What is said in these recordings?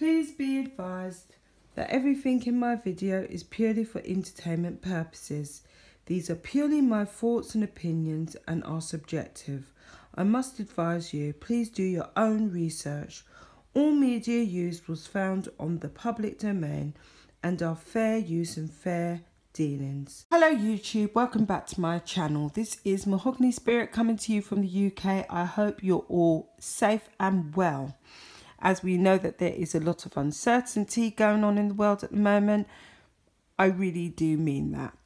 Please be advised that everything in my video is purely for entertainment purposes. These are purely my thoughts and opinions and are subjective. I must advise you, please do your own research. All media used was found on the public domain and are fair use and fair dealings. Hello YouTube, welcome back to my channel. This is Mahogany Spirit coming to you from the UK. I hope you're all safe and well. As we know that there is a lot of uncertainty going on in the world at the moment, I really do mean that.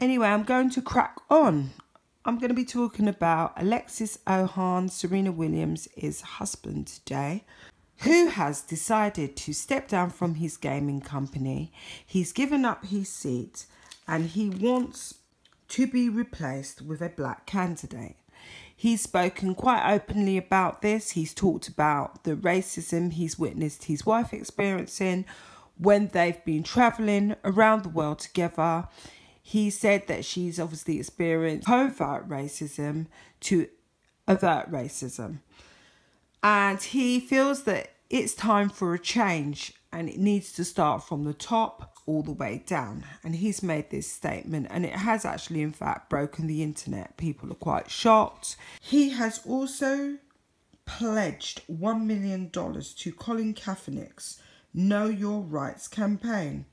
Anyway, I'm going to crack on. I'm going to be talking about Alexis Ohanian, Serena Williams' is husband today who has decided to step down from his gaming company. He's given up his seat and he wants to be replaced with a black candidate. He's spoken quite openly about this. He's talked about the racism he's witnessed his wife experiencing when they've been traveling around the world together. He said that she's obviously experienced covert racism to overt racism. And he feels that it's time for a change and it needs to start from the top all the way down. And he's made this statement, and it has actually, in fact, broken the internet. People are quite shocked. He has also pledged $1 million to Colin Kaepernick's Know Your Rights campaign,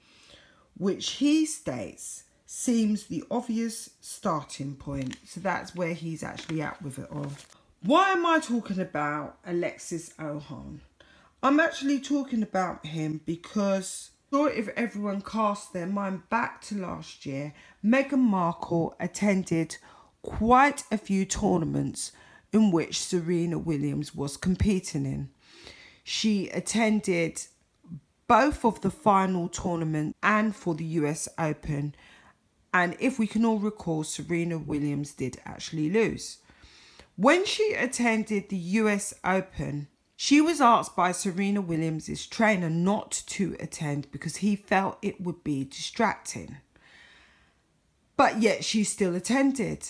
which he states seems the obvious starting point. So that's where he's actually at with it all. Why am I talking about Alexis Ohanian? I'm actually talking about him because sure if everyone cast their mind back to last year, Meghan Markle attended quite a few tournaments in which Serena Williams was competing in. She attended both of the final tournament and for the US Open. And if we can all recall, Serena Williams did actually lose. When she attended the US Open, she was asked by Serena Williams' trainer not to attend because he felt it would be distracting. But yet she still attended.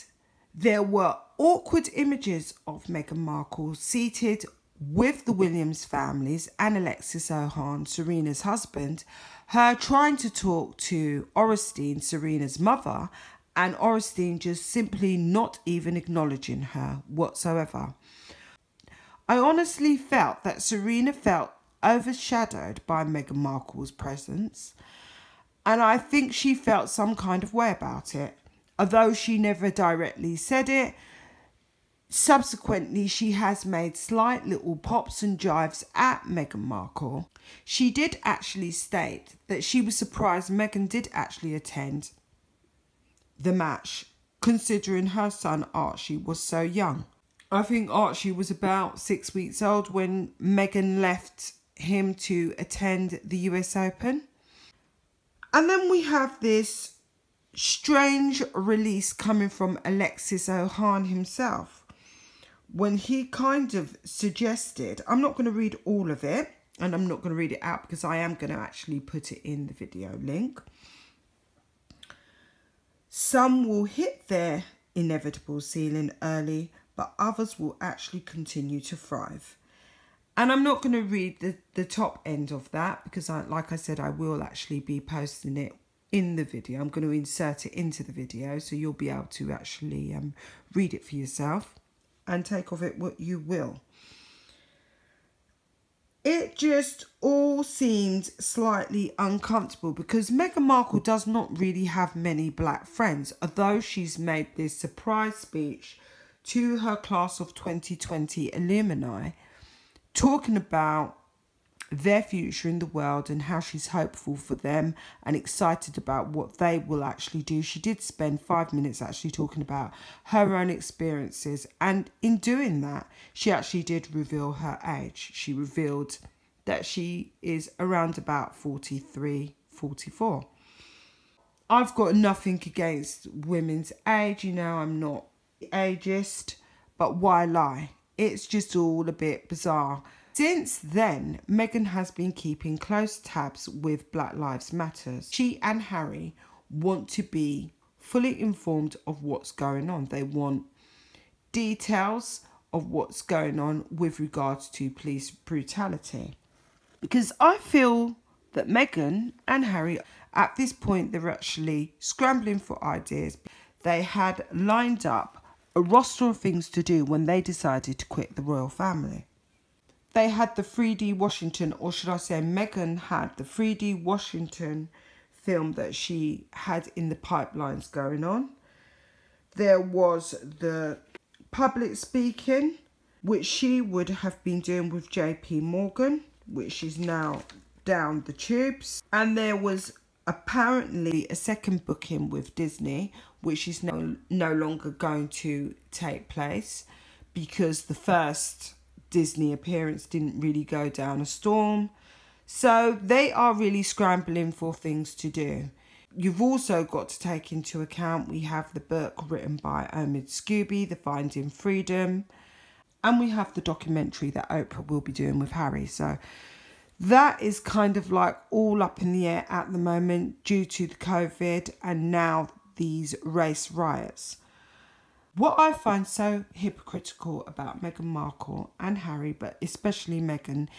There were awkward images of Meghan Markle seated with the Williams families and Alexis Ohanian, Serena's husband, her trying to talk to Oracene, Serena's mother, and Oracene just simply not even acknowledging her whatsoever. I honestly felt that Serena felt overshadowed by Meghan Markle's presence, and I think she felt some kind of way about it. Although she never directly said it, subsequently she has made slight little pops and jives at Meghan Markle. She did actually state that she was surprised Meghan did actually attend the match, considering her son Archie was so young. I think Archie was about six weeks old when Meghan left him to attend the US Open. And then we have this strange release coming from Alexis Ohanian himself when he kind of suggested, I'm not going to read all of it and I'm not going to read it out because I am going to actually put it in the video link. Some will hit their inevitable ceiling early but others will actually continue to thrive. And I'm not going to read the, the top end of that because, I, like I said, I will actually be posting it in the video. I'm going to insert it into the video so you'll be able to actually um, read it for yourself and take of it what you will. It just all seemed slightly uncomfortable because Meghan Markle does not really have many black friends, although she's made this surprise speech to her class of 2020 alumni, talking about their future in the world and how she's hopeful for them and excited about what they will actually do. She did spend five minutes actually talking about her own experiences, and in doing that, she actually did reveal her age. She revealed that she is around about 43, 44. I've got nothing against women's age, you know, I'm not ageist, but why lie? It's just all a bit bizarre. Since then, Meghan has been keeping close tabs with Black Lives Matters. She and Harry want to be fully informed of what's going on. They want details of what's going on with regards to police brutality. Because I feel that Meghan and Harry, at this point, they're actually scrambling for ideas. They had lined up a roster of things to do when they decided to quit the royal family. They had the 3D Washington, or should I say, Meghan had the 3D Washington film that she had in the pipelines going on. There was the public speaking, which she would have been doing with JP Morgan, which is now down the tubes. And there was apparently a second booking with Disney, which is no, no longer going to take place because the first Disney appearance didn't really go down a storm. So they are really scrambling for things to do. You've also got to take into account we have the book written by Omid Scobie, The Finding Freedom, and we have the documentary that Oprah will be doing with Harry. So that is kind of like all up in the air at the moment due to the COVID and now these race riots. What I find so hypocritical about Meghan Markle and Harry, but especially Meghan,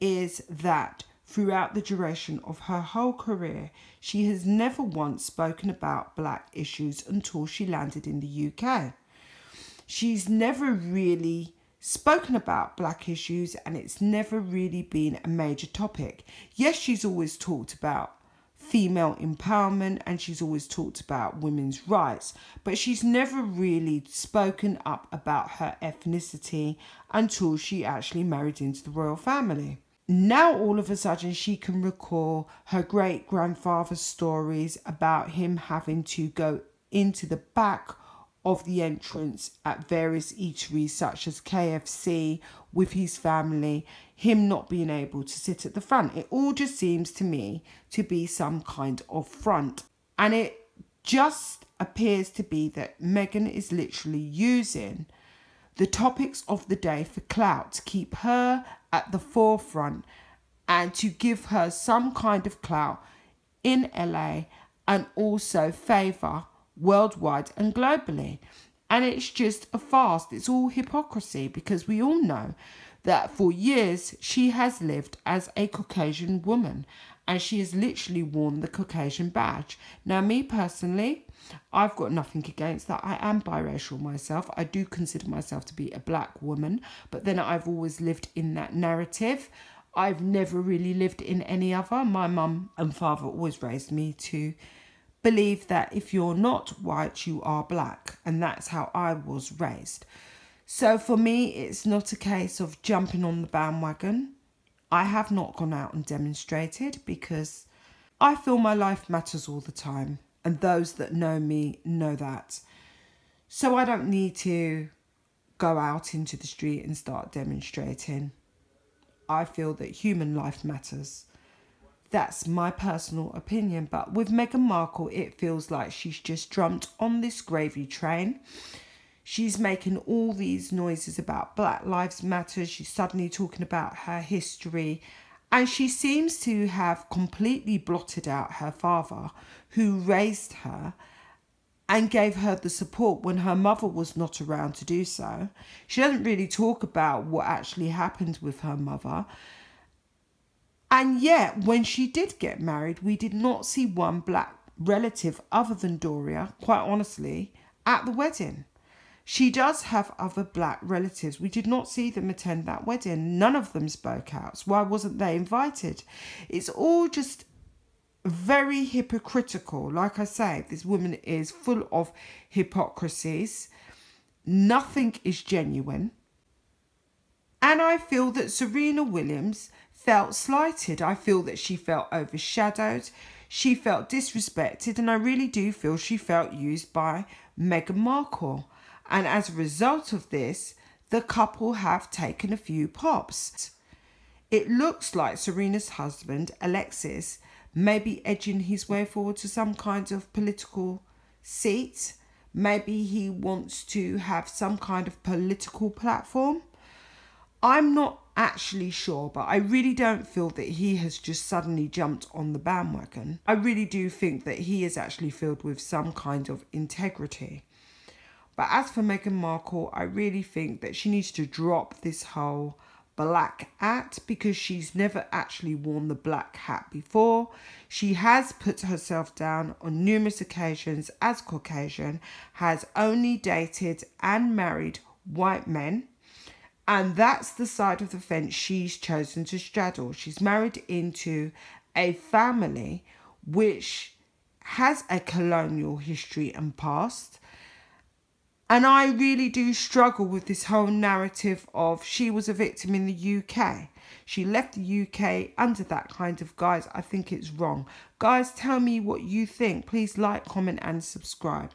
is that throughout the duration of her whole career, she has never once spoken about black issues until she landed in the UK. She's never really spoken about black issues and it's never really been a major topic. Yes, she's always talked about female empowerment and she's always talked about women's rights, but she's never really spoken up about her ethnicity until she actually married into the royal family. Now, all of a sudden, she can recall her great grandfather's stories about him having to go into the back of the entrance at various eateries such as KFC with his family, him not being able to sit at the front. It all just seems to me to be some kind of front. And it just appears to be that Meghan is literally using the topics of the day for clout to keep her at the forefront and to give her some kind of clout in LA and also favour worldwide and globally. And it's just a farce. It's all hypocrisy because we all know that for years she has lived as a Caucasian woman and she has literally worn the Caucasian badge. Now, me personally, I've got nothing against that. I am biracial myself. I do consider myself to be a black woman, but then I've always lived in that narrative. I've never really lived in any other. My mum and father always raised me to believe that if you're not white, you are black. And that's how I was raised. So for me, it's not a case of jumping on the bandwagon. I have not gone out and demonstrated because I feel my life matters all the time. And those that know me know that. So I don't need to go out into the street and start demonstrating. I feel that human life matters. That's my personal opinion. But with Meghan Markle, it feels like she's just jumped on this gravy train. She's making all these noises about Black Lives Matter. She's suddenly talking about her history. And she seems to have completely blotted out her father, who raised her and gave her the support when her mother was not around to do so. She doesn't really talk about what actually happened with her mother. And yet, when she did get married, we did not see one black relative other than Doria, quite honestly, at the wedding. She does have other black relatives. We did not see them attend that wedding. None of them spoke out. Why wasn't they invited? It's all just very hypocritical. Like I say, this woman is full of hypocrisies. Nothing is genuine. And I feel that Serena Williams felt slighted. I feel that she felt overshadowed. She felt disrespected. And I really do feel she felt used by Meghan Markle. And as a result of this, the couple have taken a few pops. It looks like Serena's husband, Alexis, may be edging his way forward to some kind of political seat. Maybe he wants to have some kind of political platform. I'm not actually sure, but I really don't feel that he has just suddenly jumped on the bandwagon. I really do think that he is actually filled with some kind of integrity. But as for Meghan Markle, I really think that she needs to drop this whole black hat because she's never actually worn the black hat before. She has put herself down on numerous occasions as Caucasian, has only dated and married white men. And that's the side of the fence she's chosen to straddle. She's married into a family which has a colonial history and past. And I really do struggle with this whole narrative of she was a victim in the UK. She left the UK under that kind of guise. I think it's wrong. Guys, tell me what you think. Please like, comment, and subscribe.